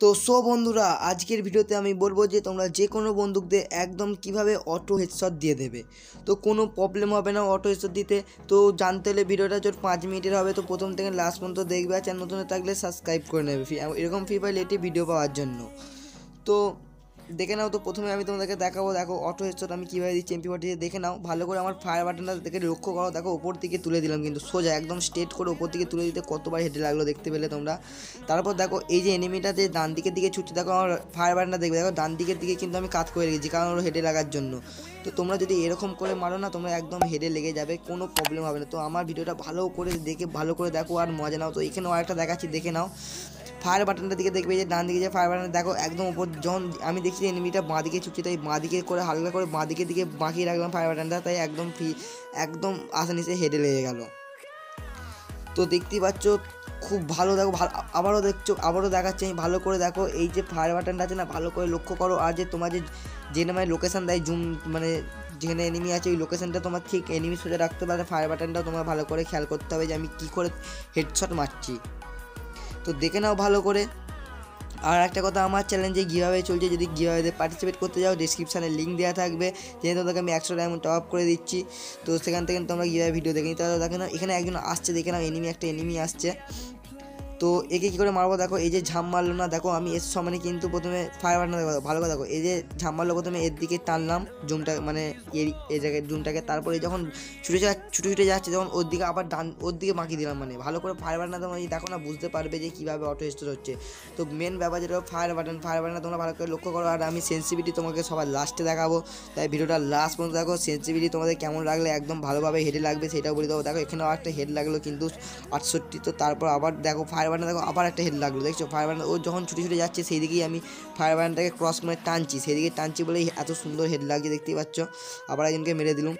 তো সো বন্ধুরা, আজকের ভিডিওতে আমি বলব যে তোমরা যে কোনো বন্দুক দিয়ে একদম কীভাবে অটো হেডশট দিয়ে দেবে। তো কোনো প্রবলেম হবে না অটো হেডশট দিতে। তো জানতে হলে ভিডিওটা জোর পাঁচ মিনিটের হবে। তো প্রথম থেকে লাস্ট পর্যন্ত দেখবে আর চ্যানেল নতুন থাকলে সাবস্ক্রাইব করে নেবে। এরকম ফ্রি ফায়ার এটি ভিডিও পাওয়ার জন্য। তো দেখে নাও তো, প্রথমে আমি তোমাদেরকে দেখাবো, দেখো অটো হেডশট আমি কীভাবে দিচ্ছি এমপি ফোর্টিতে দেখে নাও। ভালো করে আমার ফায়ার বাটনটা দেখে লক্ষ্য করো, দেখো ওপর থেকে তুলে দিলাম কিন্তু, সোজা একদম স্ট্রেট করে ওপর থেকে তুলে দিতে কতবার হেঁটে লাগল দেখতে পেলে তোমরা। তারপর দেখো এই যে এনিমিটা যে ডান দিকের দিকে ছুটছে, দেখো আমার ফায়ার বাটনটা দেখবে, দেখো ডান দিকের দিকে কিন্তু আমি কাজ করে রেখেছি, কারণ ওর হেডে লাগার জন্য। তো তোমরা যদি এরকম করে মারো না, তোমরা একদম হেডে লেগে যাবে, কোনো প্রবলেম হবে না। তো আমার ভিডিওটা ভালো করে দেখে, ভালো করে দেখো আর মজা নাও। তো এখানেও আরেকটা দেখাচ্ছি, দেখে নাও। ফায়ার বাটনটার দিকে দেখবে, যে ডান দিকে যে ফায়ার বাটন দেখো একদম উপর যখন আমি দেখছি এনিমিটা বাঁ দিকে ছুটছে, তাই বাঁ দিকে করে হালকা করে বাঁ দিকে দিকে বাঁকিয়ে রাখলাম ফায়ার বাটনটা তাই একদম ফি, একদম আসানিসে হেডে লেগে গেল। তো দেখতেই পাচ্ছ, খুব ভালো দেখো ভালো আবারও দেখছ, আবারও দেখাচ্ছি আমি, ভালো করে দেখো, এই যে ফায়ার বাটনটা আছে না, ভালো করে লক্ষ্য করো, আর যে তোমার যে যে নামে লোকেশান দেয় জুম মানে যেখানে এনিমি আছে, ওই লোকেশানটা তোমার ঠিক এনিমি সোজা রাখতে পারে ফায়ার বাটনটা তোমার ভালো করে খেয়াল করতে হবে যে আমি কী করে হেডশট মারছি। তো দেখে নাও ভালো করে। আর একটা কথা, আমার চ্যালেঞ্জে কীভাবে চলছে, যদি কীভাবে পার্টিসিপেট করতে যাও ডিসক্রিপশানে লিঙ্ক দেওয়া থাকবে। যেহেতু তোমাদেরকে আমি একশো ডায়মন্ড টপ করে দিচ্ছি, তো সেখান থেকে তোমরা কীভাবে ভিডিও দেখে নিতে পারো। দেখে নাও, এখানে একজন আসছে, দেখে নাও এনিমি একটা এনিমি আসছে। তো একে কী করে মারবো? দেখো, এই যে ঝাম মারলো না, দেখো, আমি এর সমানে কিন্তু প্রথমে ফায়ার বাটনা দেখো ভালো করে দেখো। এই যে ঝাম মারলো প্রথমে, এর দিকে টানলাম, জুমটা মানে এই এই জায়গায়, জুমটাকে, তারপরে যখন ছুটে যা, ছুটে ছুটে যাচ্ছে যখন ওর দিকে আবার ডান, ওর দিকে মাখিয়ে দিলাম মানে। ভালো করে ফায়ার বাটনা তোমরা দেখো না, বুঝতে পারবে যে কীভাবে অটো স্টোর হচ্ছে। তো মেন ব্যাপার যেটা ফায়ার বাটন ফায়ার বাটন তোমরা ভালো করে লক্ষ্য করো। আর আমি সেন্সিভিটি তোমাকে সবার লাস্টে দেখাবো। তাই ভিডিওটা লাস্ট পর্যন্ত দেখো সেন্সিভিটি তোমাদের কেমন লাগলে, একদম ভালোভাবে হেডে লাগবে, সেটাও বলে দেবো দেখো, এখানেও একটা হেড লাগল কিন্তু আটষট্টি, তো তারপর আবার দেখো ফায়ার বাটন দেখো, আবার একটা হেড লাগল, দেখছ? ফায়ার ও যখন ছুটে ছুটে যাচ্ছে সেই দিকেই আমি ফায়ার ক্রস করে টানছি সেই দিকে টানছি বলেই এত সুন্দর হেড লাগছে, দেখতেই পাচ্ছ? আবার একজনকে মেরে দিলাম।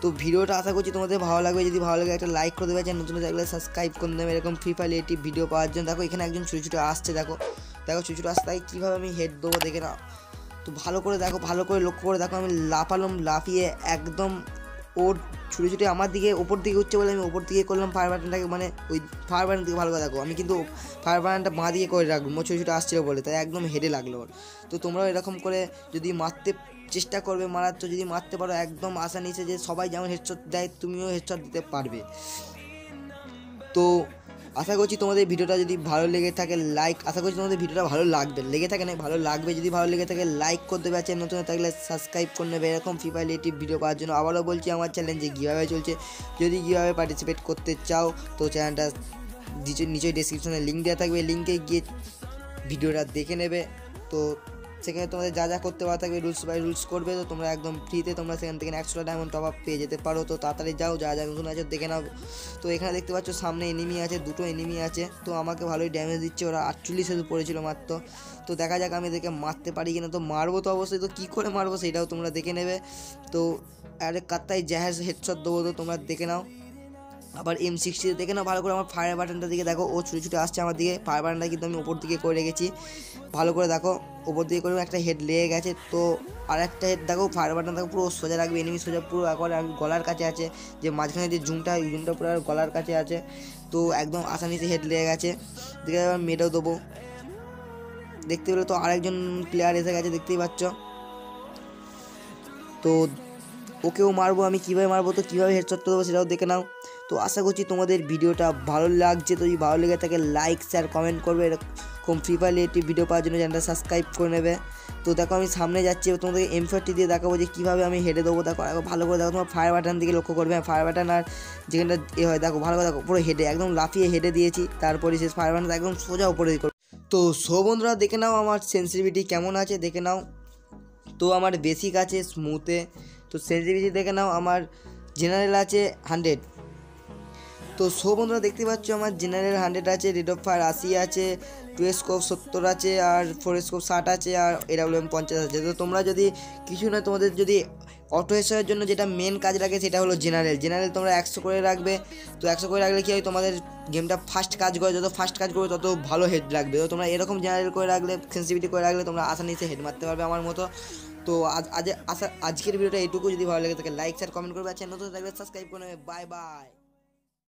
তো ভিডিওটা আশা করছি তোমাদের ভালো লাগবে, যদি ভালো লাগে একটা লাইক করে দেবে চ্যানেল নতুন থাকলে সাবস্ক্রাইব করে দেবে, এরকম ফ্রি ফাইল এটি ভিডিও পাওয়ার জন্য। দেখো, এখানে একজন ছুটে ছুটে আসছে, দেখো। দেখো, ছুটে ছুটে আসছে, তাই কীভাবে আমি হেড দেবো, দেখে না তো ভালো করে দেখো, ভালো করে লক্ষ্য করে দেখো, আমি লাফালাম, লাফিয়ে একদম ওর ছুটে ছুটে আমার দিকে, ওপর দিকে উঠছে বলে আমি ওপর দিকে করলাম ফায়ার বাটনটাকে মানে ওই ফায়ার বাটন দিকে ভালো করে দেখো। আমি কিন্তু ফায়ার বাটনটা বাঁ দিকে করে রাখব মো ছুটে ছুটে আসছিল বলে, তাই একদম হেডে লাগল ওর। তো তোমরাও এরকম করে যদি মারতে চেষ্টা করবে মারার, তো যদি মারতে পারো, একদম আশা নিচে যে সবাই যেমন হেডশট দেয়, তুমিও হেডশট দিতে পারবে। তো আশা করছি তোমাদের ভিডিওটা যদি ভালো লেগে থাকে লাইক আশা করছি তোমাদের ভিডিওটা ভালো লাগবে। লেগে থাকে না, ভালো লাগবে যদি ভালো লেগে থাকে লাইক করে দেবে চ্যানেল নতুন থাকলে সাবস্ক্রাইব করে নেবে। এরকম ফ্রি ফাইল এটি ভিডিও পাওয়ার জন্য আবারও বলছি আমার চ্যালেঞ্জে কীভাবে চলছে, যদি কীভাবে পার্টিসিপেট করতে চাও, তো চ্যানেলটা নিচে নিচে ডিসক্রিপশনে লিঙ্ক দেওয়া থাকবে। লিঙ্কে গিয়ে ভিডিওটা দেখে নেবে। তো সেখানে তোমাদের যা যা করতে পারা থাকবে রুলস বাই রুলস করবে, তো তোমরা একদম ফ্রিতে তোমরা সেখান থেকে একশো ডায়মন্ড টপ আপ পেয়ে যেতে পারো, তো তাড়াতাড়ি যাও, যা যা নতুন আছে দেখে নাও। তো এখানে দেখতে পাচ্ছ সামনে এনিমি আছে, দুটো এনিমি আছে, তো আমাকে ভালোই ড্যামেজ দিচ্ছে, ওরা আটচল্লিশ হেতু পড়েছিল মাত্র। তো দেখা যাক আমি দেখে মারতে পারি কিনা, তো মারবো তো অবশ্যই, তো কী করে মারবো সেটাও তোমরা দেখে নেবে। তো আরে কাত্তায় জাহাজ হেডশট দেবো, তো তোমরা দেখে নাও। আবার এম সিক্সটিতে দেখে নাও, ভালো করে আমার ফায়ার বাটনটার দিকে দেখো। ও ছুটে ছুটে আসছে আমার দিকে। ফায়ার বাটনটা কিন্তু আমি ওপর দিকে করে রেখেছি। ভালো করে দেখো ওপর দিকে করে একটা হেড লেগে গেছে। তো আর একটা হেড দেখো ফায়ার বাটন দেখো, পুরো সোজা রাখবে এনিমি সোজা পুরো একবার গলার কাছে আছে। যে মাঝখানে যে জুমটা ওই জুমটা পুরো গলার কাছে আছে। তো একদম আসানিতে হেড লেগে গেছে। দেখে এবার মেরেও দেবো। দেখতে পেলে তো আরেকজন প্লেয়ার এসে গেছে, দেখতেই পাচ্ছ। তো ওকেও মারবো, আমি কীভাবে মারবো, তো কীভাবে হেডশট দেবো সেটাও দেখে নাও। তো আশা করছি তোমাদের ভিডিওটা ভালো লাগছে। তো যদি ভালো লেগে থাকে লাইক শেয়ার কমেন্ট করবে। এরকম ফ্রি ফায়ার একটি ভিডিও পাওয়ার জন্য চ্যানেলটা সাবস্ক্রাইব করে নেবে। তো দেখো, আমি সামনে যাচ্ছি। তোমাদের এম ফাইভটি দিয়ে দেখাবো যে কীভাবে আমি হেঁটে দেবো। দেখো ভালো করে দেখো, তোমার ফায়ার বাটন দিকে লক্ষ্য করবে। ফায়ার বাটন আর যেখানটা এ হয়, দেখো, ভালো করে দেখো, পুরো হেডে একদম লাফিয়ে হেডে দিয়েছি। তারপরে সে ফায়ার বাটন একদম সোজা উপরে তো সো বন্ধুরা, দেখে নাও আমার সেন্সিটিভিটি কেমন আছে, দেখে নাও। তো আমার বেসিক আছে স্মুথে তো সেন্সিটিভিটি দেখে নাও, আমার জেনারেল আছে হান্ড্রেড তো সো বন্ধুরা দেখতে পাচ্ছ আমার জেনারেল হান্ড্রেড আছে, রেড অফ ফায়ার আশি আছে টু স্কোপ সত্তর আছে, আর ফোর স্কোপ ষাট আছে, আর এডাব্লিউ এম পঞ্চাশ আছে। তো তোমরা যদি কিছু না তোমাদের যদি অটো হেসারের জন্য যেটা মেন কাজ লাগে, সেটা হলো জেনারেল। জেনারেল তোমরা একশো করে রাখবে। তো একশো করে রাখলে কি হয়, তোমাদের গেমটা ফাস্ট কাজ করে, যত ফাস্ট কাজ করবে, তত ভালো হেড লাগবে। তো তোমরা এরকম জেনারেল করে রাখলে সেন্সিটিভিটি করে রাখলে, তোমরা আসানিসে হেড মারতে পারবে আমার মতো। তো আজ আজ আজকের ভিডিওটা এইটুকু। যদি ভালো লাগে থাকে লাইক শেয়ার কমেন্ট করবে। চ্যানেল নতুন থাকলে সাবস্ক্রাইব করে বাই বাই